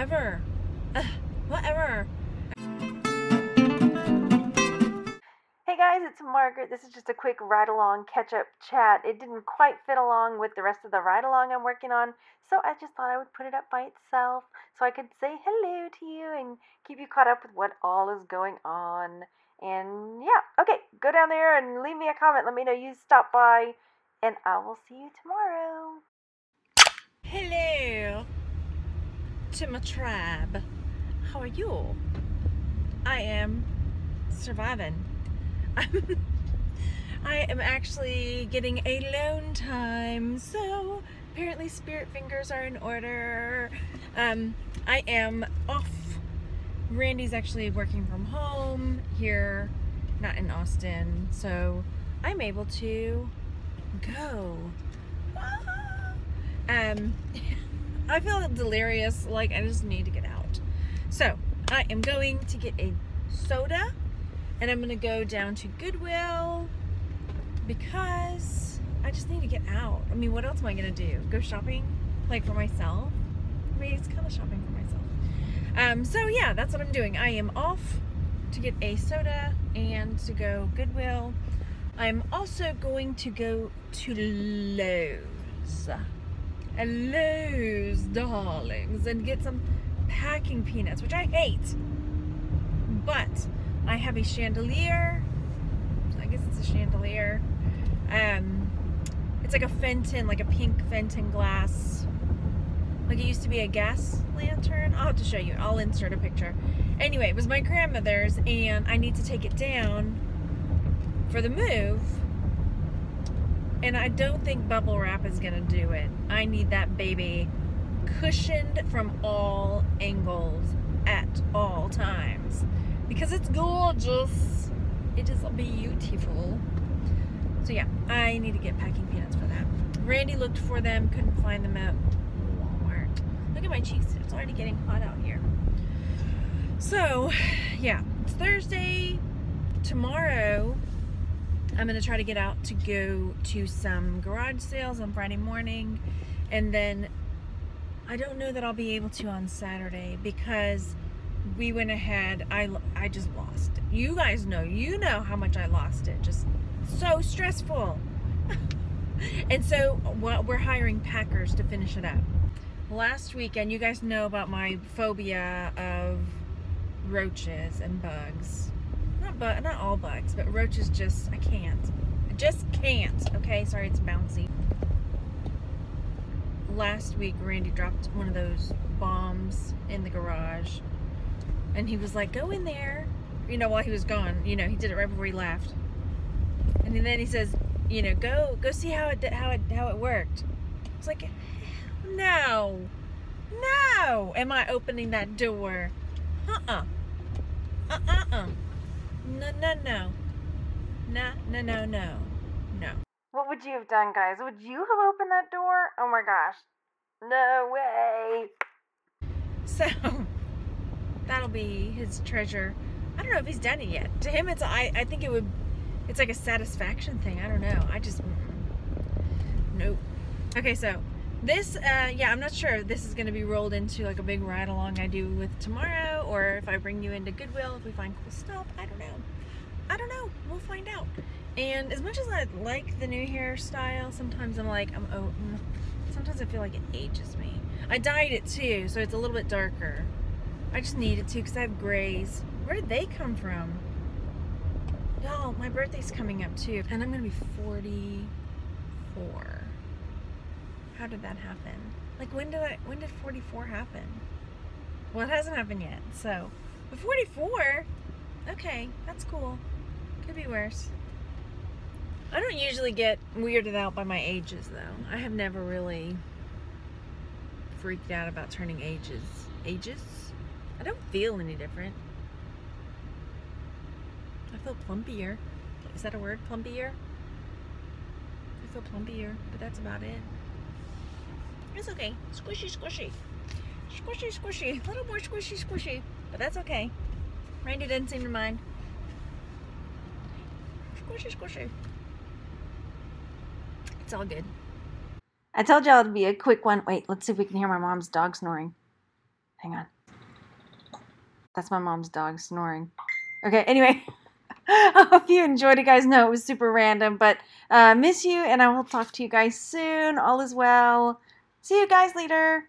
whatever. Ugh, whatever. Hey guys, it's Margaret. This is just a quick ride along catch up chat. It didn't quite fit along with the rest of the ride along I'm working on, so I just thought I would put it up by itself so I could say hello to you and keep you caught up with what all is going on. And yeah, okay, go down there and leave me a comment. Let me know you stopped by, and I will see you tomorrow. Hello to my tribe. How are you? I am surviving. I am actually getting alone time, so apparently spirit fingers are in order. Um, I am off. Randy's actually working from home here, not in Austin, so I'm able to go. Ah. Um, I feel delirious, like I just need to get out. So I am going to get a soda and I'm gonna go down to Goodwill because I just need to get out. I mean, what else am I gonna do? Go shopping, like for myself? I mean, it's kind of shopping for myself. Um, so yeah, that's what I'm doing. I am off to get a soda and to go Goodwill. I'm also going to go to Lowe's. A lose darlings, and get some packing peanuts, which I hate. But I have a chandelier. I guess it's a chandelier. Um, it's like a Fenton, like a pink Fenton glass. Like it used to be a gas lantern. I'll have to show you. I'll insert a picture. Anyway, it was my grandmother's, and I need to take it down for the move. And I don't think bubble wrap is gonna do it. I need that baby cushioned from all angles at all times because it's gorgeous. It is beautiful. So yeah, I need to get packing peanuts for that. Randy looked for them, couldn't find them at Walmart. Look at my cheeks, it's already getting hot out here. So yeah, it's Thursday. Tomorrow, I'm gonna try to get out to go to some garage sales on Friday morning. And then I don't know that I'll be able to on Saturday because we went ahead. I, I just lost it. You guys know, you know how much I lost it. Just so stressful. and so we're hiring packers to finish it up. Last weekend, you guys know about my phobia of roaches and bugs. Not bu not all bugs, but roaches just, I can't. I just can't. Okay, sorry it's bouncy. Last week, Randy dropped one of those bombs in the garage and he was like, go in there. You know, while he was gone, you know, he did it right before he left. And then he says, you know, go go see how it how it how it worked. It's like, no, no. Am I opening that door? Uh-uh. Uh-uh-uh. No, no, no. No, no, no, no. No. What would you have done, guys? Would you have opened that door? Oh my gosh. No way. So that'll be his treasure. I don't know if he's done it yet. To him, it's I. I think it would. It's like a satisfaction thing. I don't know. I just nope. Okay, so this, uh, yeah, I'm not sure if this is going to be rolled into like a big ride along I do with tomorrow, or if I bring you into Goodwill if we find cool stuff. I don't know. I don't know. We'll find out. And as much as I like the new hairstyle, sometimes I'm like, I'm oh, mm, sometimes I feel like it ages me. I dyed it too, so it's a little bit darker. I just needed to because I have grays. Where did they come from? Y'all, my birthday's coming up too. And I'm to be 44. How did that happen? Like when did I, when did 44 happen? Well, it hasn't happened yet. So, but 44? Okay, that's cool. Could be worse. I don't usually get weirded out by my ages though. I have never really freaked out about turning ages. Ages? I don't feel any different. I feel plumpier. Is that a word? Plumpier? I feel plumpier, but that's about it. It's okay. Squishy, squishy. Squishy, squishy. A little more squishy, squishy. But that's okay. Randy doesn't seem to mind. Squishy, squishy. It's all good. I told y'all it'd be a quick one. Wait, let's see if we can hear my mom's dog snoring. Hang on. That's my mom's dog snoring. Okay, anyway. I hope you enjoyed it, guys. No, it was super random, but uh, miss you, and I will talk to you guys soon. All is well. See you guys later.